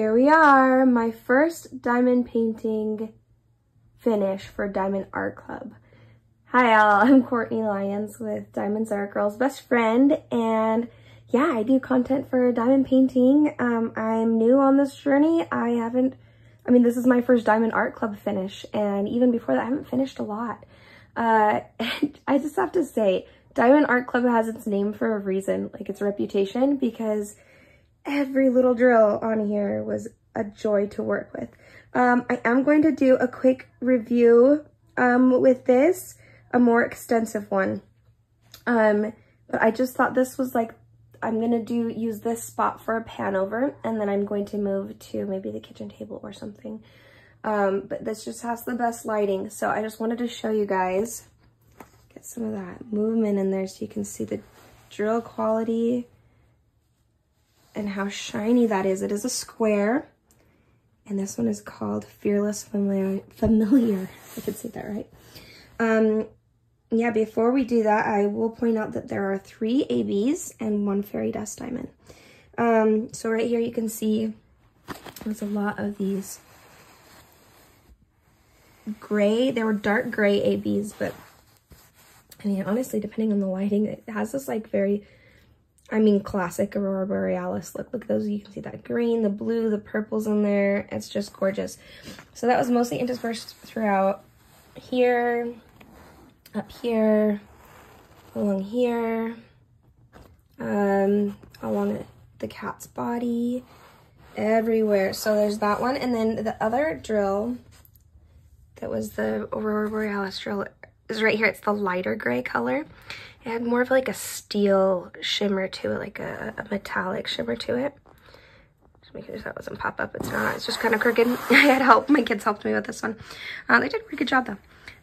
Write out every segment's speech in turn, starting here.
here we are, my first diamond painting finish for Diamond Art Club. Hi all, I'm Courtney Lyons with Diamonds Art Girl's best friend and yeah, I do content for diamond painting. Um, I'm new on this journey. I haven't, I mean, this is my first Diamond Art Club finish and even before that, I haven't finished a lot. Uh, I just have to say, Diamond Art Club has its name for a reason, like its reputation, because every little drill on here was a joy to work with. Um, I am going to do a quick review um, with this, a more extensive one. Um, but I just thought this was like, I'm going to do use this spot for a pan over, and then I'm going to move to maybe the kitchen table or something. Um, but this just has the best lighting. So I just wanted to show you guys, get some of that movement in there so you can see the drill quality and how shiny that is. It is a square. And this one is called Fearless Familiar. Familiar. I could say that right. Um, yeah, before we do that, I will point out that there are three ABs and one fairy dust diamond. Um, so right here you can see there's a lot of these gray. They were dark gray ABs, but I mean, honestly, depending on the lighting, it has this like very I mean, classic Aurora Borealis look. Look at those. You can see that green, the blue, the purples in there. It's just gorgeous. So that was mostly interspersed throughout here, up here, along here, um, along the cat's body, everywhere. So there's that one. And then the other drill that was the Aurora Borealis drill is right here. It's the lighter gray color. It had more of like a steel shimmer to it, like a, a metallic shimmer to it. Just making sure that wasn't pop up. It's not. It's just kind of crooked. I had help. My kids helped me with this one. Uh, they did a pretty good job though.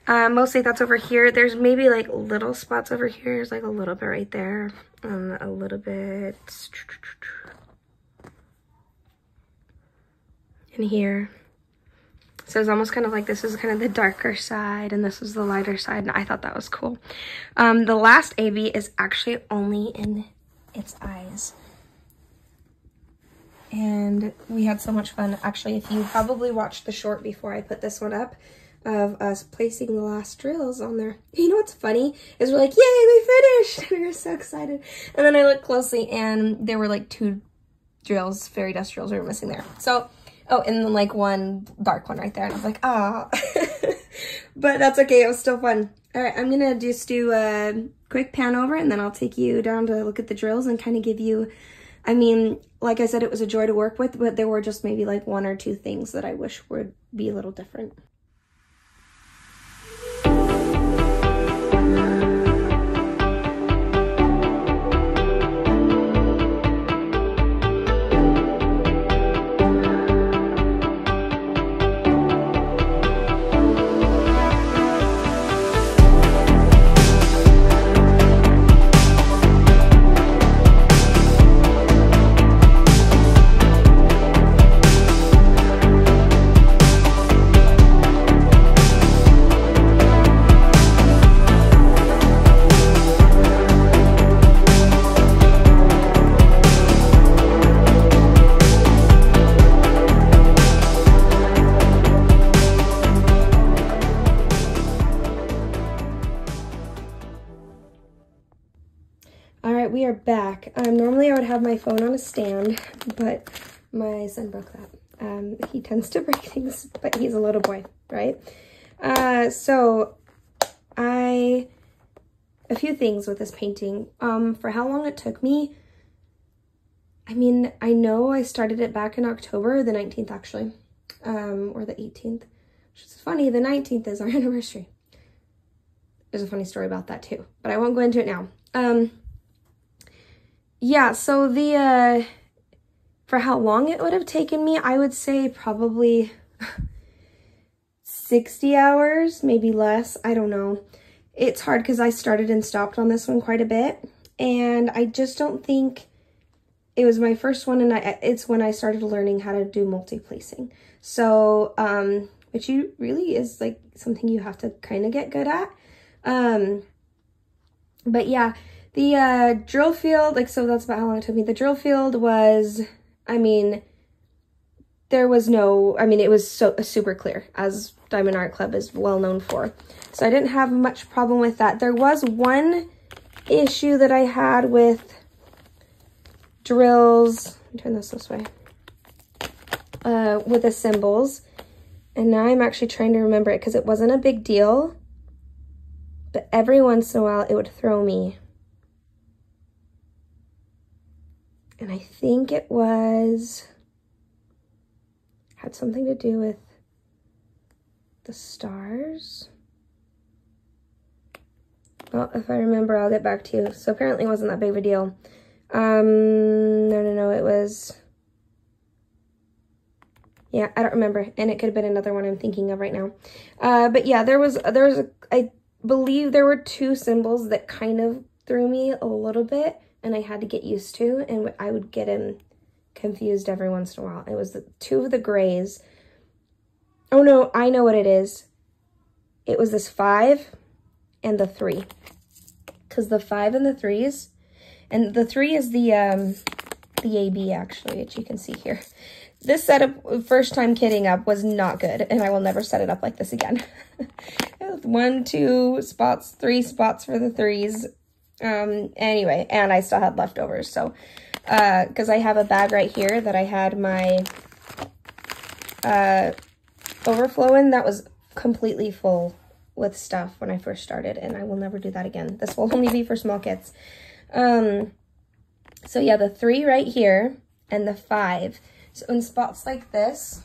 Uh, mostly that's over here. There's maybe like little spots over here. There's like a little bit right there. And a little bit in here. So it's almost kind of like this is kind of the darker side and this is the lighter side. And I thought that was cool. Um, the last AB is actually only in its eyes. And we had so much fun. Actually, if you probably watched the short before I put this one up of us placing the last drills on there. You know what's funny is we're like, yay, we finished. And we were so excited. And then I looked closely and there were like two drills, fairy dust drills we were missing there. So Oh, and then like one dark one right there. And I was like, ah. but that's okay. It was still fun. All right, I'm going to just do a quick pan over and then I'll take you down to look at the drills and kind of give you, I mean, like I said, it was a joy to work with, but there were just maybe like one or two things that I wish would be a little different. We are back. Um, normally I would have my phone on a stand, but my son broke that. Um, he tends to break things, but he's a little boy, right? Uh, so I, a few things with this painting. Um, for how long it took me, I mean, I know I started it back in October, the 19th actually, um, or the 18th, which is funny, the 19th is our anniversary. There's a funny story about that too, but I won't go into it now. Um, yeah, so the, uh, for how long it would have taken me, I would say probably 60 hours, maybe less. I don't know. It's hard because I started and stopped on this one quite a bit. And I just don't think it was my first one. And I, it's when I started learning how to do multi-placing. So, um, which you really is like something you have to kind of get good at. Um, but yeah, the uh, drill field, like, so that's about how long it took me. The drill field was, I mean, there was no, I mean, it was so super clear as Diamond Art Club is well known for. So I didn't have much problem with that. There was one issue that I had with drills. turn this this way. Uh, with the symbols. And now I'm actually trying to remember it because it wasn't a big deal. But every once in a while it would throw me. And I think it was, had something to do with the stars. Well, if I remember, I'll get back to you. So apparently it wasn't that big of a deal. Um, no, no, no, it was, yeah, I don't remember. And it could have been another one I'm thinking of right now. Uh, but yeah, there was, there was, a, I believe there were two symbols that kind of threw me a little bit and I had to get used to, and I would get him confused every once in a while. It was the, two of the grays. Oh no, I know what it is. It was this five and the three. Because the five and the threes, and the three is the, um, the AB actually, which you can see here. This setup, first time kidding up, was not good, and I will never set it up like this again. One, two spots, three spots for the threes. Um, anyway, and I still had leftovers, so, uh, because I have a bag right here that I had my, uh, overflow in that was completely full with stuff when I first started, and I will never do that again. This will only be for small kits. Um, so yeah, the three right here and the five. So in spots like this,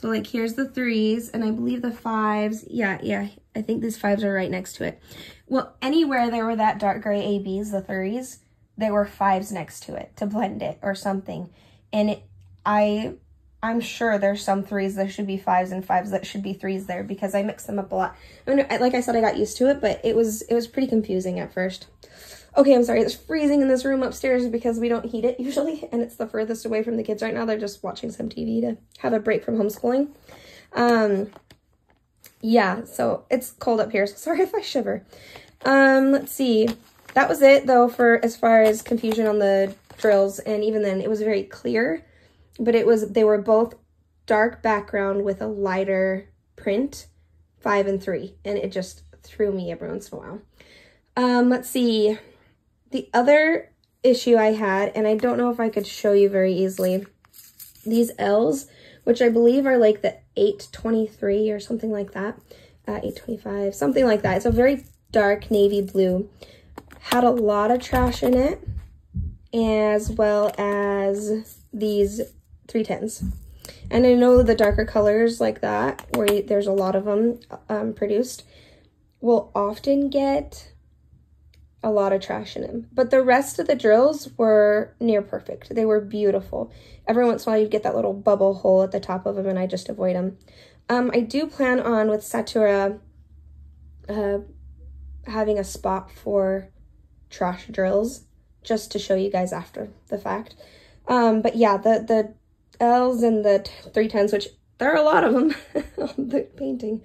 so like here's the threes and I believe the fives. Yeah, yeah, I think these fives are right next to it. Well, anywhere there were that dark gray ABs, the threes, there were fives next to it to blend it or something. And it, I I'm sure there's some threes that should be fives and fives that should be threes there because I mix them up a lot. I mean, like I said, I got used to it, but it was it was pretty confusing at first. Okay, I'm sorry, it's freezing in this room upstairs because we don't heat it usually, and it's the furthest away from the kids right now. They're just watching some TV to have a break from homeschooling. Um, yeah, so it's cold up here, so sorry if I shiver. Um, let's see. That was it, though, for as far as confusion on the drills, and even then, it was very clear but it was, they were both dark background with a lighter print, five and three, and it just threw me every once in a while. Um, let's see, the other issue I had, and I don't know if I could show you very easily, these L's, which I believe are like the 823 or something like that, uh, 825, something like that. It's a very dark navy blue, had a lot of trash in it, as well as these three tens. And I know the darker colors like that, where there's a lot of them um, produced, will often get a lot of trash in them. But the rest of the drills were near perfect. They were beautiful. Every once in a while you'd get that little bubble hole at the top of them and I just avoid them. Um, I do plan on with Satura uh, having a spot for trash drills just to show you guys after the fact. Um, but yeah, the, the L's and the 310s, which there are a lot of them on the painting,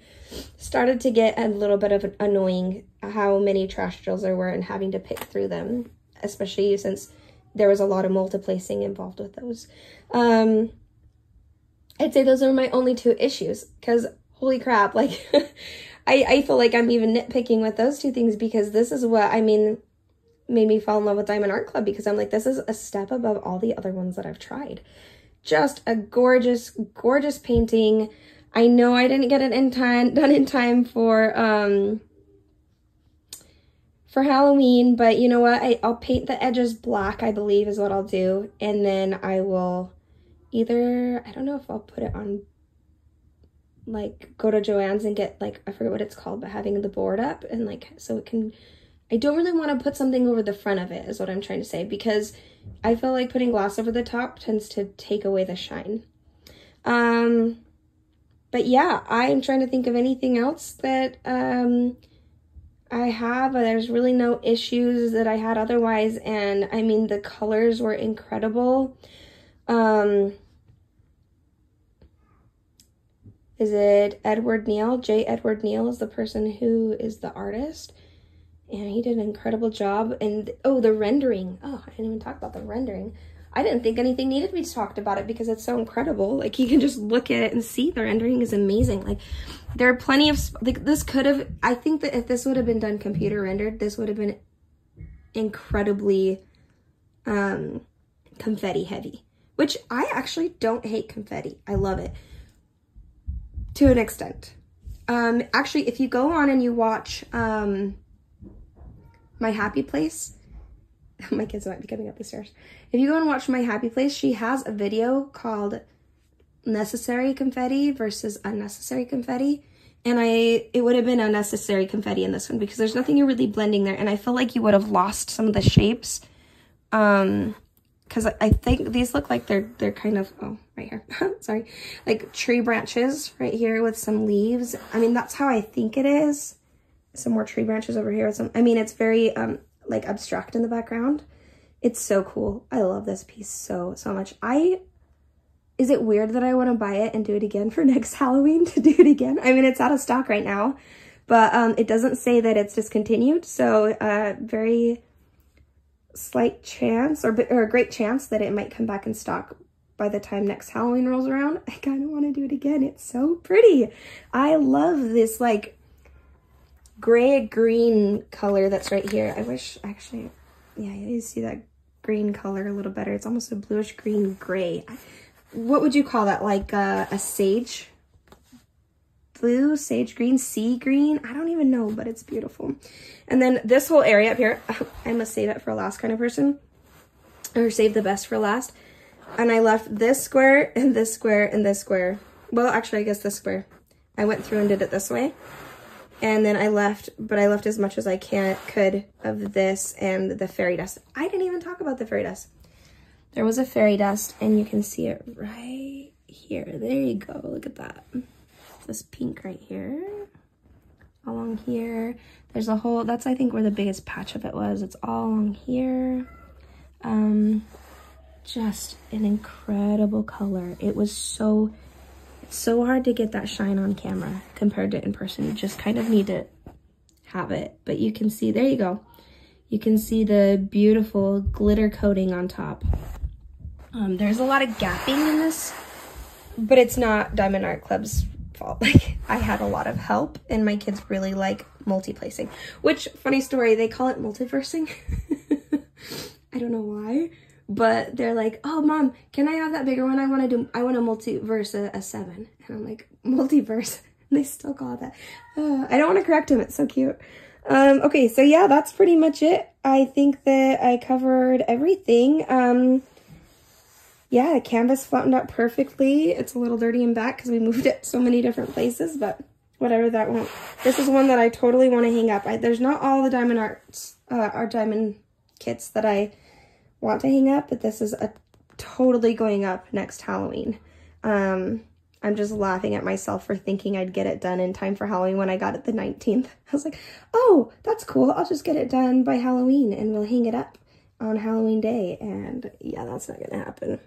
started to get a little bit of annoying how many trash drills there were and having to pick through them, especially since there was a lot of multiplacing involved with those. Um, I'd say those are my only two issues because holy crap, like I, I feel like I'm even nitpicking with those two things because this is what, I mean, made me fall in love with Diamond Art Club because I'm like, this is a step above all the other ones that I've tried just a gorgeous, gorgeous painting. I know I didn't get it in time, done in time for, um, for Halloween, but you know what? I, I'll paint the edges black, I believe is what I'll do. And then I will either, I don't know if I'll put it on, like, go to Joann's and get, like, I forget what it's called, but having the board up and, like, so it can, I don't really want to put something over the front of it is what I'm trying to say because I feel like putting gloss over the top tends to take away the shine. Um, but yeah, I'm trying to think of anything else that um, I have. There's really no issues that I had otherwise. And I mean, the colors were incredible. Um, is it Edward Neill? J. Edward Neill is the person who is the artist and he did an incredible job. And oh, the rendering. Oh, I didn't even talk about the rendering. I didn't think anything needed to be talked about it because it's so incredible. Like you can just look at it and see the rendering is amazing. Like there are plenty of, like this could have, I think that if this would have been done computer rendered, this would have been incredibly um, confetti heavy, which I actually don't hate confetti. I love it to an extent. Um, actually, if you go on and you watch um, My Happy Place, my kids might be coming up the stairs. If you go and watch My Happy Place, she has a video called Necessary Confetti versus Unnecessary Confetti. And I, it would have been unnecessary confetti in this one because there's nothing you're really blending there. And I feel like you would have lost some of the shapes. Um, cause I think these look like they're, they're kind of, oh, right here, sorry, like tree branches right here with some leaves. I mean, that's how I think it is. Some more tree branches over here some, I mean, it's very, um, like abstract in the background. It's so cool. I love this piece so, so much. I is it weird that I want to buy it and do it again for next Halloween to do it again? I mean, it's out of stock right now, but um, it doesn't say that it's discontinued. So uh, very slight chance or, or a great chance that it might come back in stock by the time next Halloween rolls around. I kind of want to do it again. It's so pretty. I love this like gray green color that's right here. I wish actually, yeah, you see that green color a little better. It's almost a bluish green gray. What would you call that? Like a, a sage blue, sage green, sea green. I don't even know, but it's beautiful. And then this whole area up here, I must save it for last kind of person or save the best for last. And I left this square and this square and this square. Well, actually, I guess this square. I went through and did it this way. And then I left, but I left as much as I can could of this and the fairy dust. I didn't even talk about the fairy dust. There was a fairy dust and you can see it right here. There you go. Look at that. This pink right here. Along here. There's a whole, that's I think where the biggest patch of it was. It's all along here. Um, just an incredible color. It was so, so hard to get that shine on camera compared to in person. You just kind of need to have it. But you can see, there you go. You can see the beautiful glitter coating on top. Um, there's a lot of gapping in this, but it's not Diamond Art Club's fault. Like, I had a lot of help, and my kids really like multi-placing. Which, funny story, they call it multiversing. I don't know why, but they're like, oh, mom, can I have that bigger one? I want to do, I want a multiverse a, a seven. And I'm like, multiverse? And they still call that. Uh, I don't want to correct him. It's so cute. Um, okay, so yeah, that's pretty much it. I think that I covered everything. Um, yeah, the canvas flattened out perfectly. It's a little dirty in back because we moved it so many different places, but whatever that won't. This is one that I totally want to hang up. I, there's not all the diamond arts, uh, art diamond kits that I want to hang up, but this is a totally going up next Halloween. Um, I'm just laughing at myself for thinking I'd get it done in time for Halloween when I got it the 19th. I was like, oh, that's cool. I'll just get it done by Halloween and we'll hang it up on Halloween day. And yeah, that's not going to happen.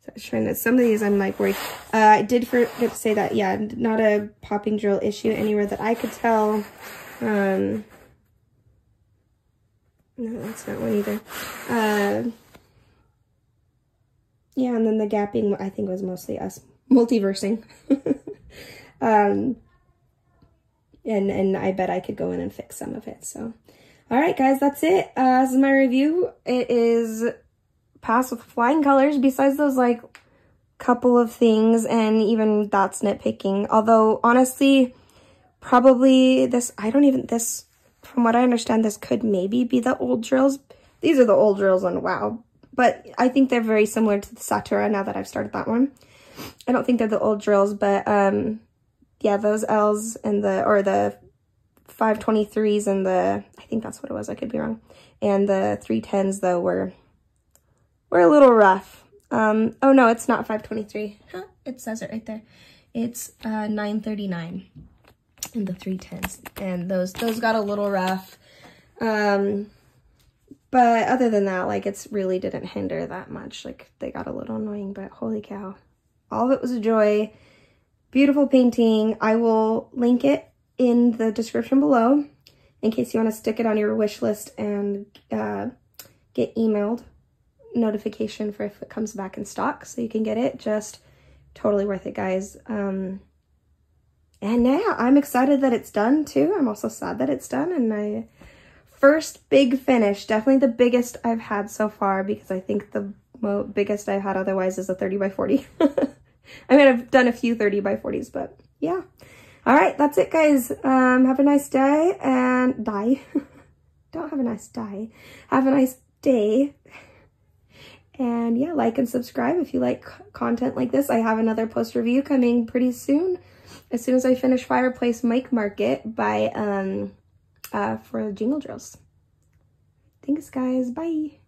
So I was trying to, some of these I'm like worried. Uh, I did forget to say that, yeah, not a popping drill issue anywhere that I could tell. Um, no, that's not one either. Uh, yeah, and then the gapping, I think, was mostly us multiversing. um, and, and I bet I could go in and fix some of it, so. All right, guys, that's it. Uh, this is my review. It is pass with flying colors besides those like couple of things and even that's nitpicking. Although honestly, probably this, I don't even, this, from what I understand, this could maybe be the old drills. These are the old drills on WOW, but I think they're very similar to the Satura now that I've started that one. I don't think they're the old drills, but um, yeah, those L's and the, or the 523s and the, I think that's what it was, I could be wrong. And the 310s though were we're a little rough. Um, oh no, it's not 523. Huh? It says it right there. It's uh, 939 in the 310s. And those, those got a little rough. Um, but other than that, like it's really didn't hinder that much. Like they got a little annoying, but holy cow. All of it was a joy. Beautiful painting. I will link it in the description below in case you want to stick it on your wish list and uh, get emailed notification for if it comes back in stock so you can get it. Just totally worth it, guys. Um, and yeah, I'm excited that it's done too. I'm also sad that it's done. And my first big finish, definitely the biggest I've had so far because I think the biggest I've had otherwise is a 30 by 40. I mean, I've done a few 30 by 40s, but yeah. All right, that's it, guys. Um, have a nice day and die. Don't have a nice day. Have a nice day. And yeah, like and subscribe if you like content like this. I have another post review coming pretty soon as soon as I finish Fireplace Mike Market by um uh for Jingle Drills. Thanks guys. Bye.